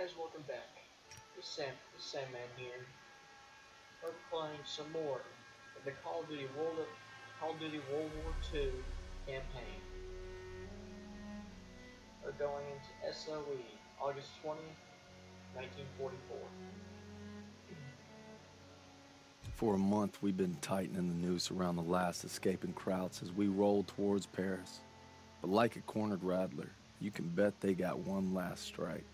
guys, welcome back. This Sam, this Sandman here. We're playing some more of the Call of Duty World Call of Duty World War II campaign. We're going into SOE, August 20, 1944. For a month, we've been tightening the noose around the last escaping Krauts as we roll towards Paris. But like a cornered rattler, you can bet they got one last strike.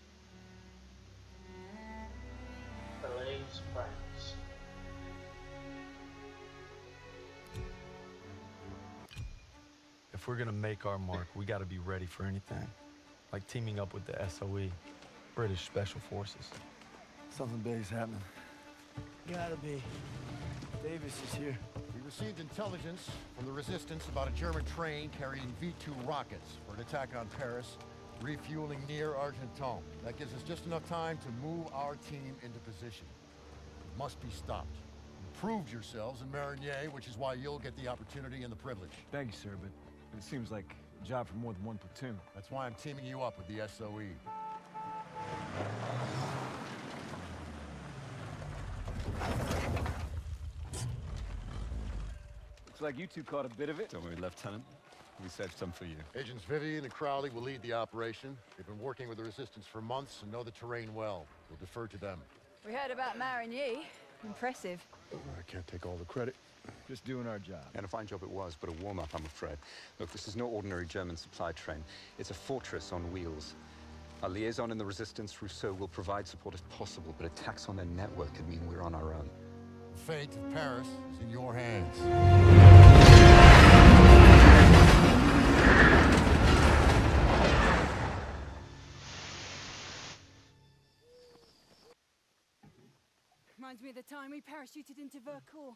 If we're gonna make our mark, we gotta be ready for anything. Like teaming up with the SOE, British Special Forces. Something big's happening. Gotta be. Davis is here. We received intelligence from the resistance about a German train carrying V-2 rockets for an attack on Paris, refueling near Argenton. That gives us just enough time to move our team into position. It must be stopped. You proved yourselves in Marigny, which is why you'll get the opportunity and the privilege. Thank you, sir, but it seems like a job for more than one platoon. That's why I'm teaming you up with the. SOE. Looks like you two caught a bit of it. Don't worry, Lieutenant. We saved some for you. Agents Vivian and Crowley will lead the operation. They've been working with the resistance for months and know the terrain well. We'll defer to them. We heard about Marigny. Impressive. I can't take all the credit. Just doing our job. And a fine job it was, but a warm-up, I'm afraid. Look, this is no ordinary German supply train. It's a fortress on wheels. Our liaison in the resistance, Rousseau, will provide support if possible, but attacks on their network could mean we're on our own. The fate of Paris is in your hands. Reminds me of the time we parachuted into Vercors.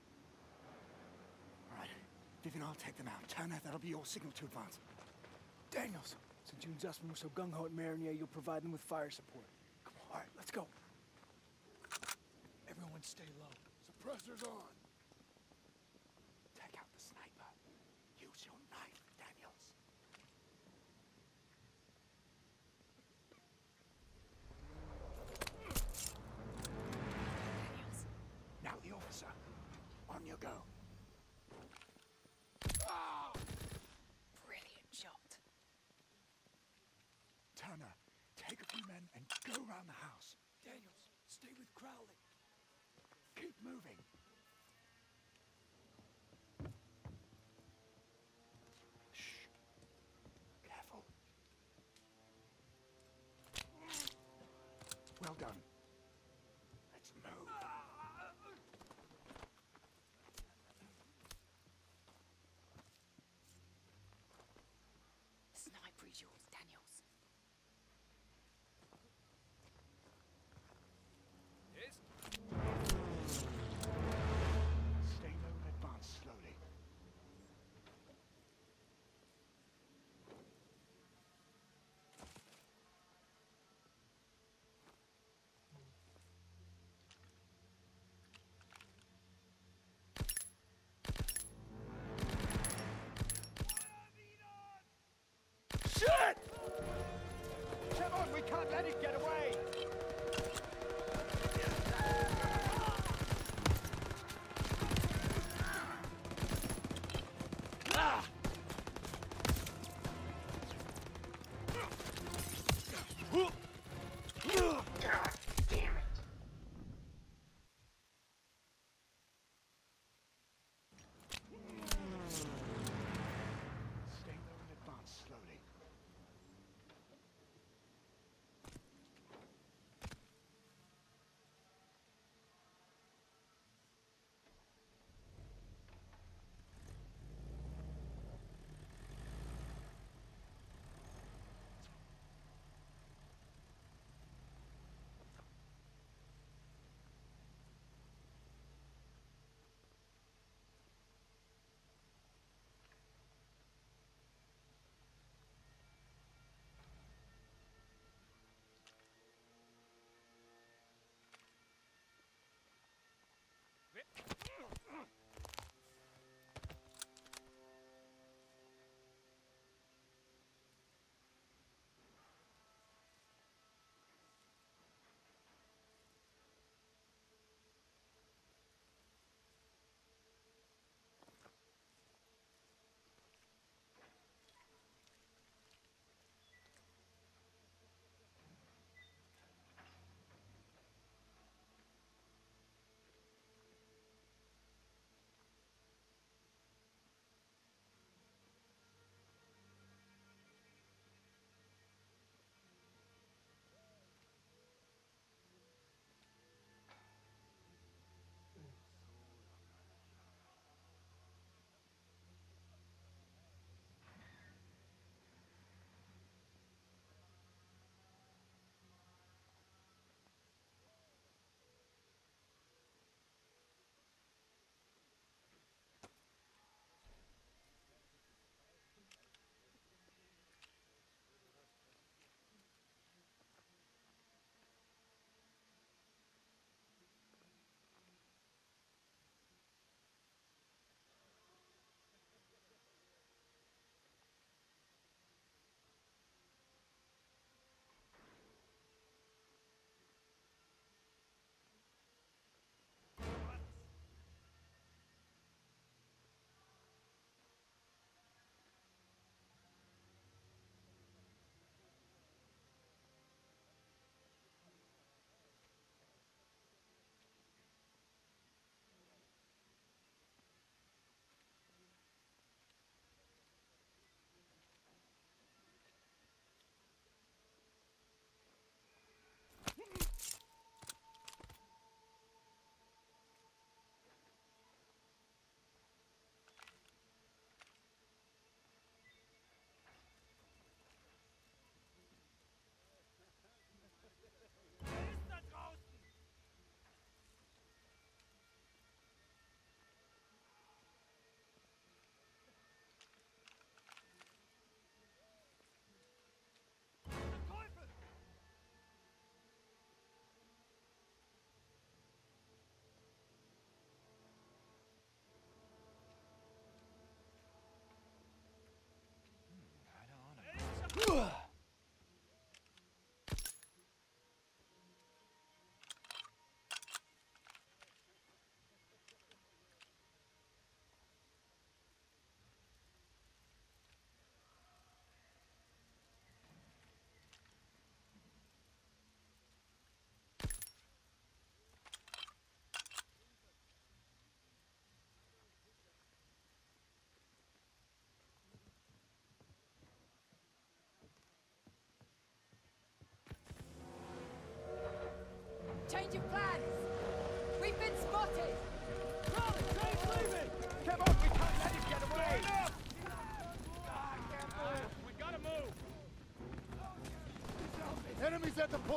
Vivian, I'll take them out. Turner, that'll be your signal to advance. Daniels, since you and Zussman were so gung-ho at Marigny, you'll provide them with fire support. Come on, all right, let's go. Everyone stay low. Suppressors on. Take out the sniper. Use your knife, Daniels. Daniels. Now the officer. On you go. Brilliant shot. Turner, take a few men and go around the house. Daniels, stay with Crowley. Keep moving. Shh. Careful. Well done. Let's move. Sniper is Not any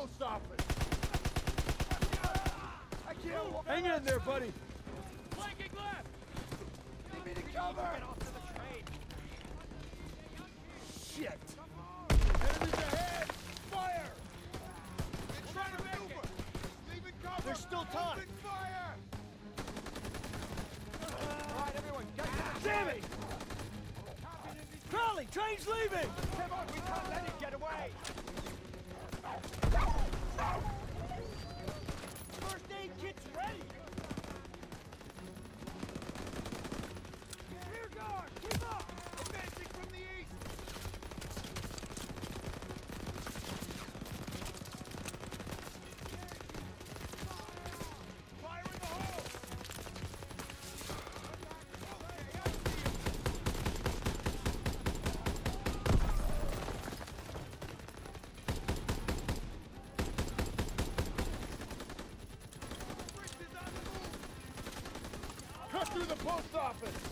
post office! I can't Hang in there, buddy! Flanking left! Give me the cover! Get off to the train! Shit! Enemies ahead! Fire! They're trying to make it! Leaving cover! There's still time! Open fire! All right, everyone, get ah, to Damn it! Crowley, train's leaving! Come on, we can't let him get away! First aid kit's ready! Rear guard, keep up! Advancing from the east! Fire in the hole! Cut through the post office!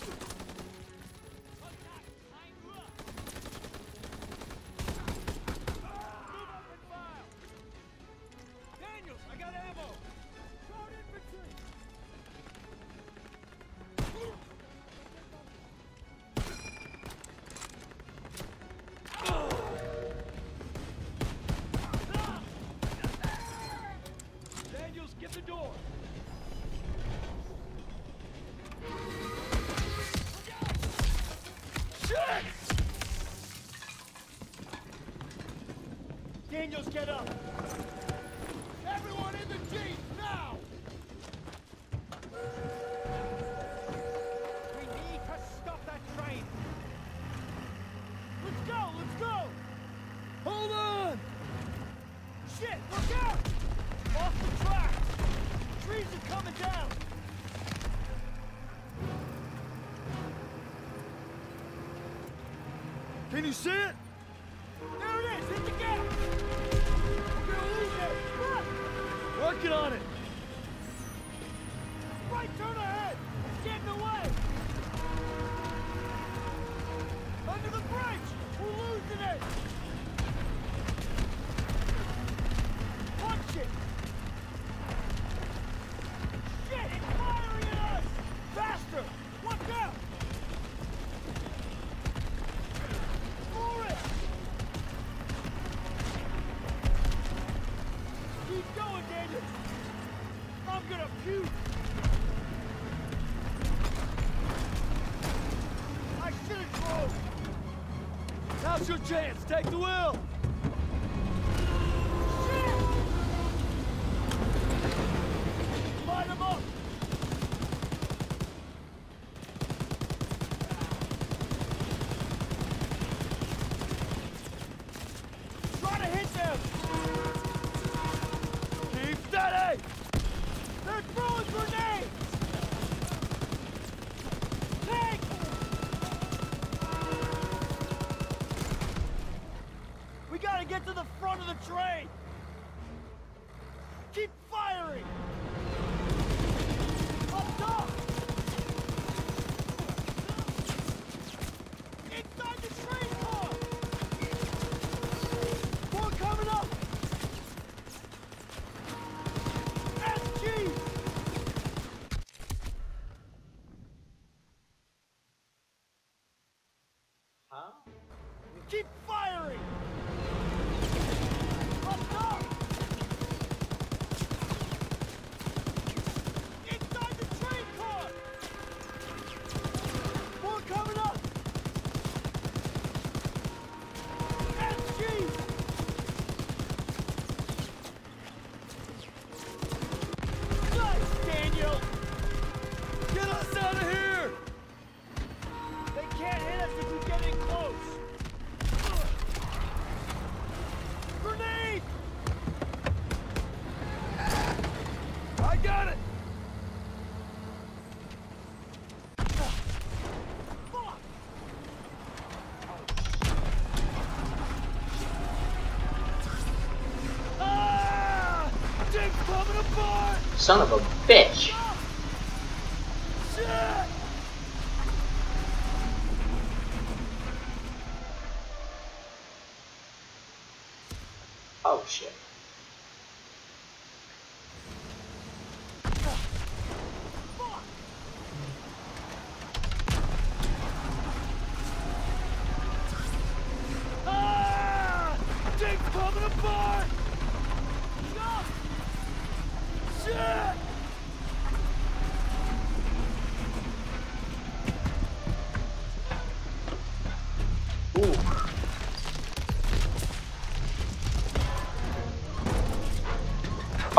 Daniels, get up! Everyone in the jeep, now! We need to stop that train! Let's go, let's go! Hold on! Shit, look out! Off the track! Trees are coming down! Can you see it? Working on it! Right turn ahead! It's getting away! Under the bridge! We're losing it! Punch it! Your chance! Take the wheel! Keep firing! Son of a bitch!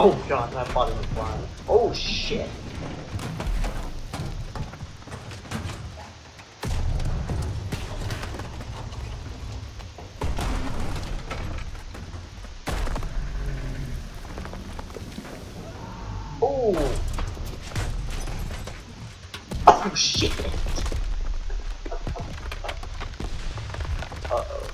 Oh god, my body was flying. Oh shit. Oh. Oh shit. Uh-oh.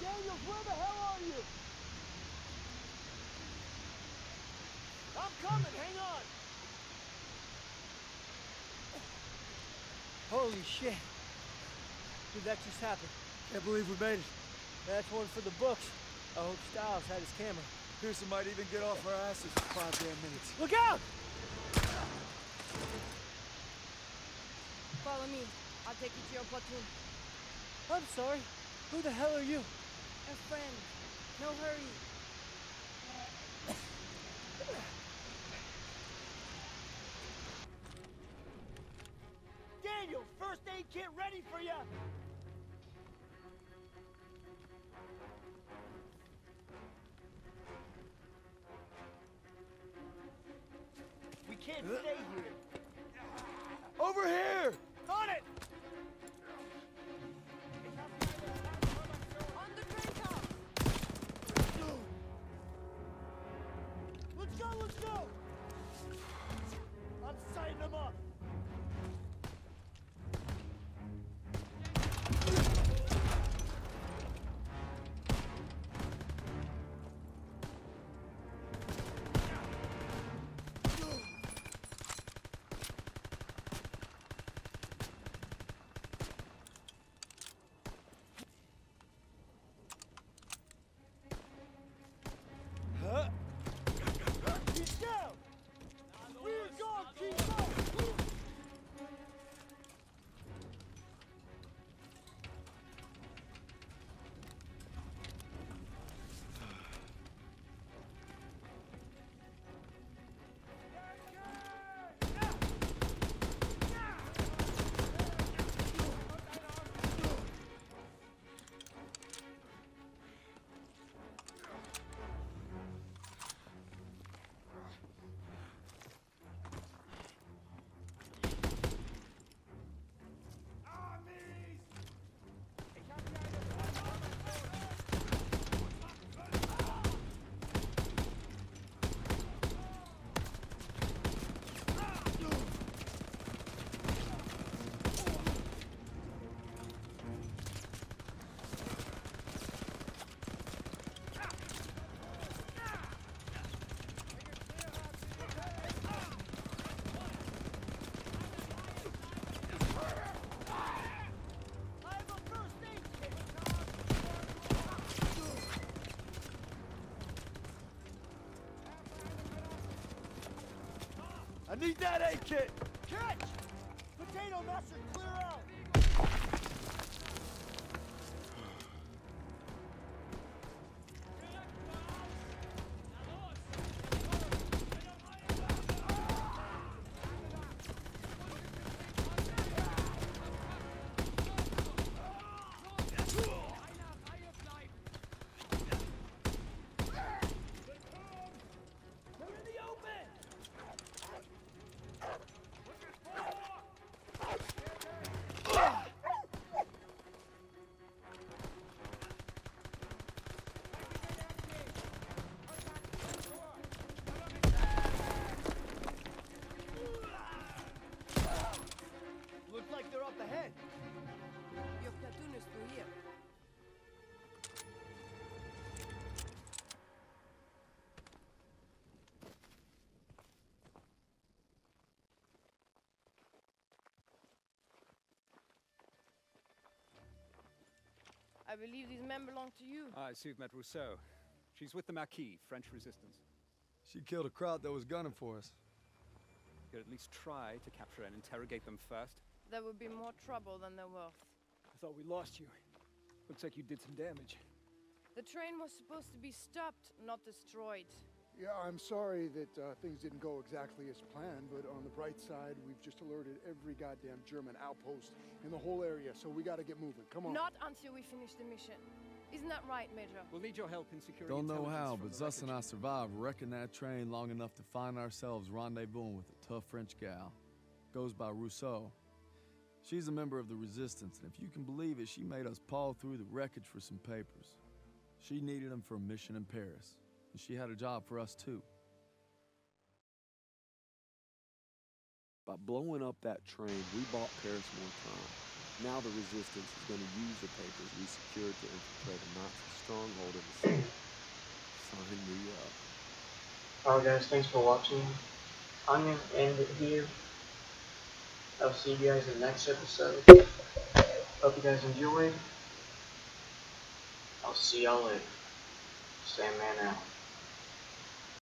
Daniels, where the hell are you? I'm coming, hang on! Holy shit. Did that just happened. Can't believe we made it. That's one for the books. I hope Stiles had his camera. Pierson might even get off our asses for five damn minutes. Look out! Follow me. I'll take you to your platoon. I'm sorry. Who the hell are you? A friend. No hurry. Daniel, first aid kit ready for you! Over here! I need that aid kit! Catch! Potato masher, I believe these men belong to you. Ah, I see you've met Rousseau. She's with the Maquis, French resistance. She killed a Kraut that was gunning for us. You could at least try to capture and interrogate them first. There would be more trouble than they're worth. I thought we lost you. Looks like you did some damage. The train was supposed to be stopped, not destroyed. Yeah, I'm sorry that uh, things didn't go exactly as planned, but on the bright side, we've just alerted every goddamn German outpost in the whole area, so we gotta get moving. Come on. Not until we finish the mission. Isn't that right, Major? We'll need your help in securing Don't know how, but Zuss and I survived wrecking that train long enough to find ourselves rendezvousing with a tough French gal. Goes by Rousseau. She's a member of the Resistance, and if you can believe it, she made us paw through the wreckage for some papers. She needed them for a mission in Paris, and she had a job for us too. By blowing up that train, we bought Paris more time. Now the resistance is going to use the papers we secured to infiltrate a Nazi stronghold in the city. Sign me up. Alright guys, thanks for watching. I'm gonna end it here. I'll see you guys in the next episode. Hope you guys enjoyed. I'll see y'all later. Sandman out.